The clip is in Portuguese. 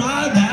curada.